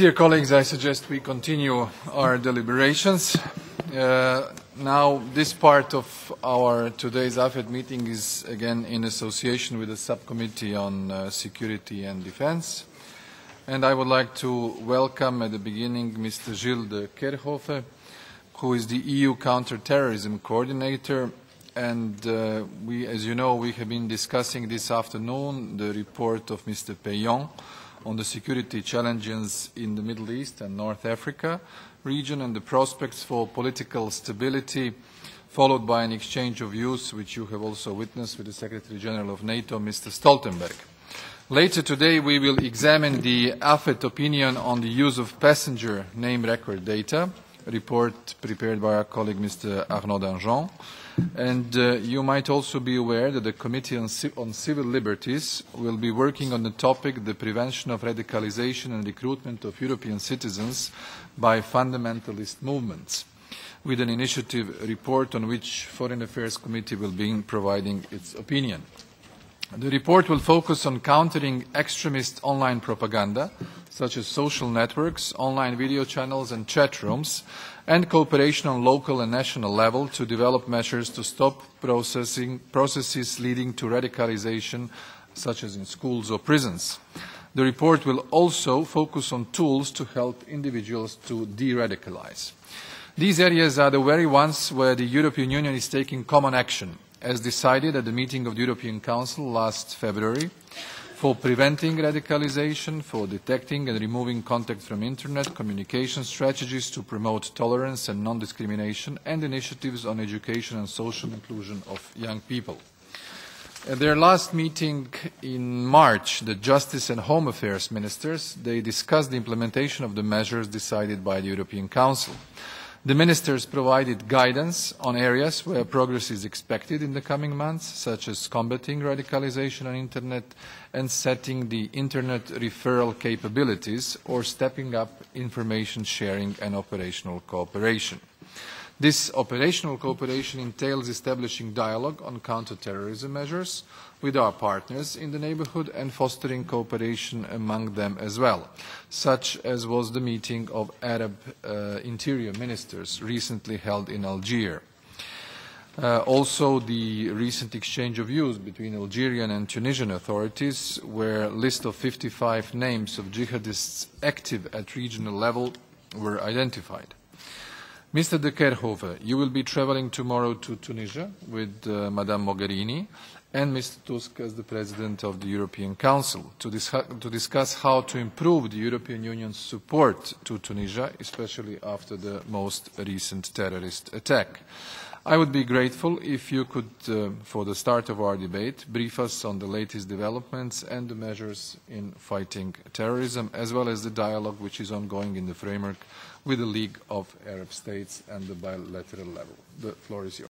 Dear colleagues, I suggest we continue our deliberations. Uh, now, this part of our today's AFET meeting is again in association with the Subcommittee on uh, Security and Defense. And I would like to welcome at the beginning Mr. Gilles de Kerchove, who is the EU counterterrorism coordinator. And uh, we, as you know, we have been discussing this afternoon the report of Mr. Peillon on the security challenges in the Middle East and North Africa region and the prospects for political stability, followed by an exchange of views, which you have also witnessed with the Secretary General of NATO, Mr. Stoltenberg. Later today, we will examine the AFET opinion on the use of passenger name record data, report prepared by our colleague, Mr. Arnaud Danjean. And uh, you might also be aware that the Committee on, on Civil Liberties will be working on the topic the prevention of radicalization and recruitment of European citizens by fundamentalist movements with an initiative report on which Foreign Affairs Committee will be providing its opinion. The report will focus on countering extremist online propaganda, such as social networks, online video channels and chat rooms, and cooperation on local and national level to develop measures to stop processes leading to radicalization, such as in schools or prisons. The report will also focus on tools to help individuals to de-radicalize. These areas are the very ones where the European Union is taking common action, as decided at the meeting of the European Council last February, for preventing radicalization, for detecting and removing contact from internet, communication strategies to promote tolerance and non-discrimination, and initiatives on education and social inclusion of young people. At their last meeting in March, the Justice and Home Affairs ministers, they discussed the implementation of the measures decided by the European Council. The ministers provided guidance on areas where progress is expected in the coming months, such as combating radicalization on internet and setting the internet referral capabilities or stepping up information sharing and operational cooperation. This operational cooperation entails establishing dialogue on counterterrorism measures with our partners in the neighborhood and fostering cooperation among them as well, such as was the meeting of Arab uh, interior ministers recently held in Algiers. Uh, also, the recent exchange of views between Algerian and Tunisian authorities, where a list of 55 names of jihadists active at regional level were identified. Mr. de Kerchove, you will be traveling tomorrow to Tunisia with uh, Madame Mogherini and Mr. Tusk as the President of the European Council to, dis to discuss how to improve the European Union's support to Tunisia, especially after the most recent terrorist attack. I would be grateful if you could, uh, for the start of our debate, brief us on the latest developments and the measures in fighting terrorism, as well as the dialogue which is ongoing in the framework with the League of Arab States and the bilateral level. The floor is yours.